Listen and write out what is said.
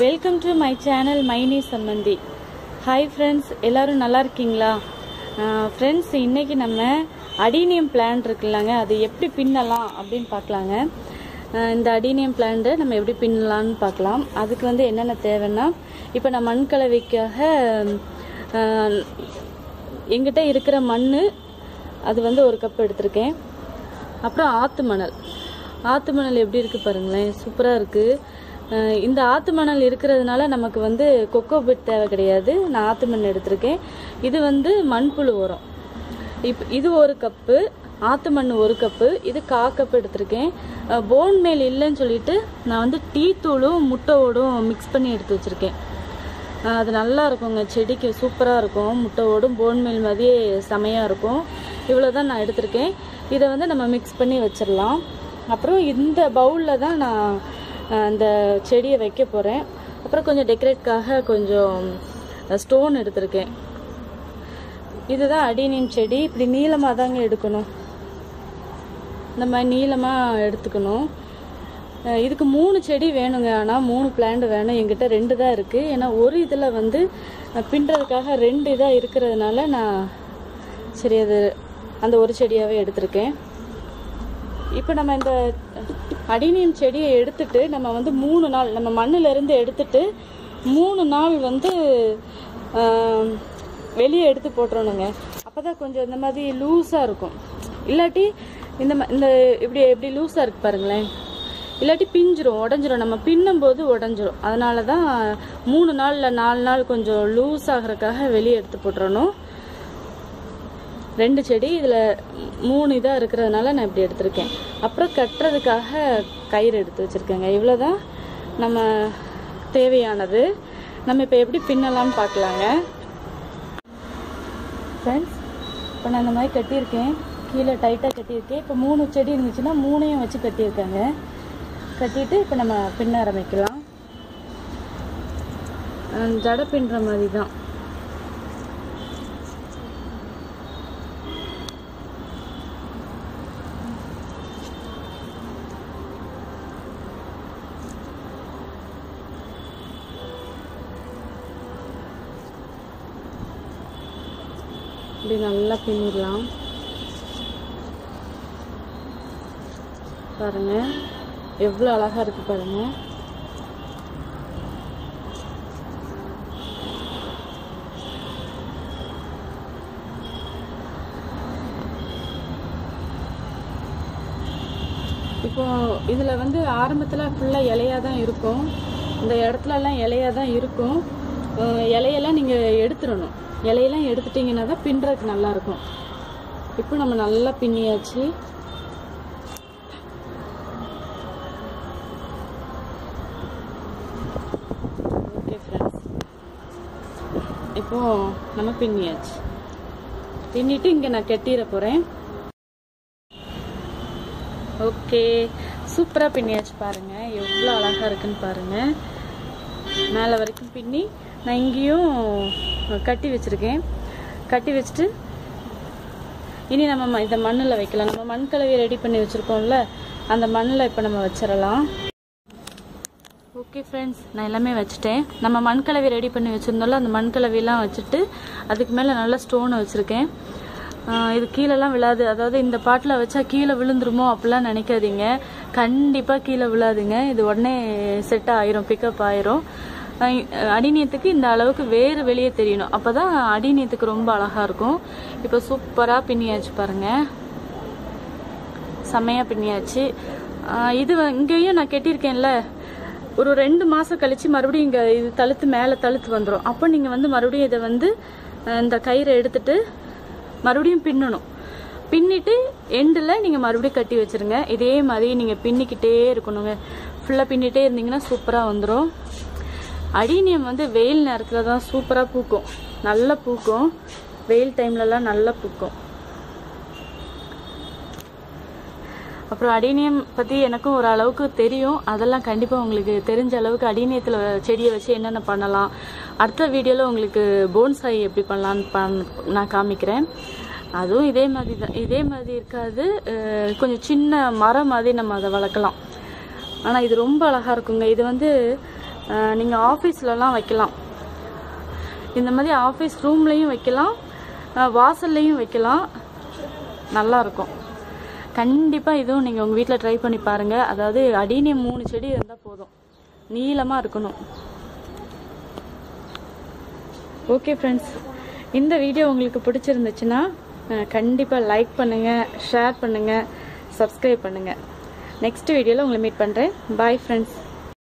Welcome to my channel மைனி சம்மந்தி hi friends எல்லோரும் நல்லா இருக்கீங்களா? ஃப்ரெண்ட்ஸ் இன்றைக்கி நம்ம அடீனியம் பிளான் இருக்குல்லங்க. அது எப்படி பின்னலாம் அப்படின்னு பார்க்கலாங்க. இந்த அடீனியம் பிளான்ட் நம்ம எப்படி பின்னலான்னு பார்க்கலாம். அதுக்கு வந்து என்னென்ன தேவைன்னா இப்போ நான் மண் கலவைக்காக எங்கிட்ட இருக்கிற மண் அது வந்து ஒரு கப் எடுத்திருக்கேன். அப்புறம் ஆற்று மணல். ஆற்று மணல் எப்படி இருக்குது பாருங்களேன். சூப்பராக இருக்குது இந்த ஆத்து மணல் இருக்கிறதுனால நமக்கு வந்து கொக்கோ பிட் தேவை கிடையாது. நான் ஆத்து மண் எடுத்திருக்கேன். இது வந்து மண்புழு உரம். இப் இது ஒரு கப்பு ஆத்து மண் ஒரு கப்பு இது கா கப் எடுத்திருக்கேன். போன் மேல் இல்லைன்னு சொல்லிட்டு நான் வந்து டீ தூளும் முட்டையோடும் மிக்ஸ் பண்ணி எடுத்து வச்சுருக்கேன். அது நல்லா இருக்குங்க. செடிக்கு சூப்பராக இருக்கும். முட்டையோடும் போன் மேல் மாதிரியே செமையாக இருக்கும். இவ்வளோ தான் நான் எடுத்திருக்கேன். இதை வந்து நம்ம மிக்ஸ் பண்ணி வச்சிடலாம் அப்புறம் இந்த பவுலில் தான் நான் அந்த செடியை வைக்க போகிறேன் அப்புறம் கொஞ்சம் டெக்கரேட்காக கொஞ்சம் ஸ்டோன் எடுத்திருக்கேன். இதுதான் அடினியம் செடி. இப்படி நீளமாக தாங்க எடுக்கணும். இந்த மாதிரி நீளமாக எடுத்துக்கணும் இதுக்கு மூணு செடி வேணுங்க. ஆனால் மூணு பிளான்ட் வேணும். எங்கிட்ட ரெண்டு தான் இருக்குது ஏன்னா ஒரு இதில் வந்து பின்னுறதுக்காக ரெண்டு இதாக இருக்கிறதுனால நான் சரி அது அந்த ஒரு செடியாகவே எடுத்திருக்கேன். இப்போ நம்ம இந்த அடினியம் செடியை எடுத்துட்டு நம்ம வந்து மூணு நாள் நம்ம மண்ணுலேருந்து எடுத்துட்டு மூணு நாள் வந்து வெளியே எடுத்து போட்டுறணுங்க. அப்பதான் கொஞ்சம் இந்த மாதிரி லூஸாக இருக்கும். இல்லாட்டி இந்த இந்த இப்படி இப்படி லூஸாக இருக்கு பாருங்களேன். இல்லாட்டி பிஞ்சிரும் உடஞ்சிரும். நம்ம பின்னும்போது உடஞ்சிரும். அதனால தான் மூணு நாளில் நாலு நாள் கொஞ்சம் லூஸ் ஆகிறதுக்காக வெளியே எடுத்து போட்டுறணும். ரெண்டு செடி இதில் மூணு இதாக இருக்கிறதுனால நான் இப்படி எடுத்திருக்கேன். அப்புறம் கட்டுறதுக்காக கயிறு எடுத்து வச்சுருக்கேங்க. இவ்வளோதான் நம்ம தேவையானது. நம்ம இப்போ எப்படி பின்னலாம்னு பார்க்கலாங்க. ஃப்ரெண்ட்ஸ் இப்போ நான் இந்த மாதிரி கட்டியிருக்கேன். கீழே டைட்டாக கட்டியிருக்கேன். இப்போ மூணு செடி இருந்துச்சுன்னா மூணையும் வச்சு கட்டியிருக்காங்க. கட்டிட்டு இப்போ நம்ம பின்ன ஆரம்பிக்கலாம். ஜடை பின்னுற மாதிரி தான் இப்படி நல்லா பின்னிடலாம் பாருங்க. எவ்வளோ அழகாக இருக்கு பாருங்க. இப்போ இதில் வந்து ஆரம்பத்தில் ஃபுல்லாக இலையாக தான் இருக்கும். இந்த இடத்துலலாம் இலையாக தான் இருக்கும் இலையெல்லாம் நீங்கள் எடுத்துடணும். இலையெல்லாம் எடுத்துட்டிங்கன்னா தான் பின்னுறதுக்கு நல்லா இருக்கும் இப்போ நம்ம நல்லா பின்னியாச்சு. ஓகே ஃப்ரெண்ட்ஸ் இப்போ நம்ம பின்னியாச்சு. பின்னிட்டு இங்கே நான் கெட்டிட போகிறேன் ஓகே சூப்பராக பின்னியாச்சு பாருங்க. எவ்வளோ அழகாக இருக்குன்னு பாருங்க. மேலே வரைக்கும் பின்னி நான் இங்கேயும் கட்டி வச்சுருக்கேன். கட்டி வச்சுட்டு இனி நம்ம ம- மண்ணில் வைக்கலாம். நம்ம மண் கலவையை ரெடி பண்ணி வச்சுருக்கோம்ல அந்த மண்ணில் இப்போ நம்ம வச்சிடலாம். ஓகே ஃப்ரெண்ட்ஸ் நான் எல்லாமே வச்சுட்டேன். நம்ம மண்கலவை ரெடி பண்ணி வச்சுருந்தோம்ல அந்த மண் கலவையெல்லாம் வச்சுட்டு அதுக்கு மேலே நல்லா ஸ்டோனை வச்சுருக்கேன். இது கீழெல்லாம் விழாது. அதாவது இந்த பாட்டில் வச்சா கீழே விழுந்துருமோ அப்படிலாம் நினைக்காதீங்க. கண்டிப்பாக கீழே விழாதுங்க. இது உடனே செட் ஆயிரும் பிக்கப் ஆயிரும். அடிநீத்துக்கு இந்த அளவுக்கு வேறு வெளியே தெரியணும். அப்போ தான் அடிநீத்துக்கு ரொம்ப அழகாக இருக்கும். இப்போ சூப்பராக பின்னியாச்சு பாருங்கள் செம்மையாக பின்னியாச்சு. இது வ- இங்கேயும் நான் கட்டியிருக்கேன்ல. ஒரு ரெண்டு மாதம் கழித்து மறுபடியும் இங்கே இது தழுத்து மேலே தழுத்து வந்துடும் அப்போ நீங்கள் வந்து மறுபடியும் இதை வந்து இந்த கயிறை எடுத்துட்டு மறுபடியும் பின்னணும். பின்னிட்டு எண்டில் நீங்கள் மறுபடியும் கட்டி வச்சிருங்க. இதே மாதிரி நீங்கள் பின்னிக்கிட்டே இருக்கணுங்க. ஃபுல்லாக பின்னிட்டே இருந்தீங்கன்னா சூப்பராக வந்துடும் அடினியம் வந்து வெயில் நேரத்தில் தான் சூப்பராக பூக்கும். நல்லா பூக்கும். வெயில் டைம்லலாம் நல்லா பூக்கும். அப்புறம் அடினியம் பற்றி எனக்கும் ஒரு அளவுக்கு தெரியும். அதெல்லாம் கண்டிப்பாக உங்களுக்கு தெரிஞ்ச அளவுக்கு அடினியத்தில் செடியை வச்சு என்னென்ன பண்ணலாம். அடுத்த வீடியோவில் உங்களுக்கு போன்சாய் எப்படி பண்ணலான்னு பண் நான் காமிக்கிறேன். அதுவும் இதே மாதிரி தான். இதே மாதிரி இருக்காது. கொஞ்சம் சின்ன மரம் மாதிரி நம்ம அதை வளர்க்கலாம். ஆனால் இது ரொம்ப அழகாக இருக்குங்க. இது வந்து நீங்கள் ஆஃபீஸ்லலாம் வைக்கலாம். இந்த மாதிரி ஆஃபீஸ் ரூம்லேயும் வைக்கலாம். வாசல்லையும் வைக்கலாம். நல்லா இருக்கும் கண்டிப்பாக இதுவும் நீங்கள் உங்கள் வீட்டில் ட்ரை பண்ணி பாருங்கள் அதாவது அடினியம் மூணு செடி இருந்தால் போதும். நீளமாக இருக்கணும். ஓகே ஃப்ரெண்ட்ஸ் இந்த வீடியோ உங்களுக்கு பிடிச்சிருந்துச்சுன்னா கண்டிப்பாக லைக் பண்ணுங்கள் ஷேர் பண்ணுங்கள் சப்ஸ்கிரைப் பண்ணுங்கள் நெக்ஸ்ட் வீடியோவில் உங்களை மீட் பண்ணுறேன் பாய் ஃப்ரெண்ட்ஸ்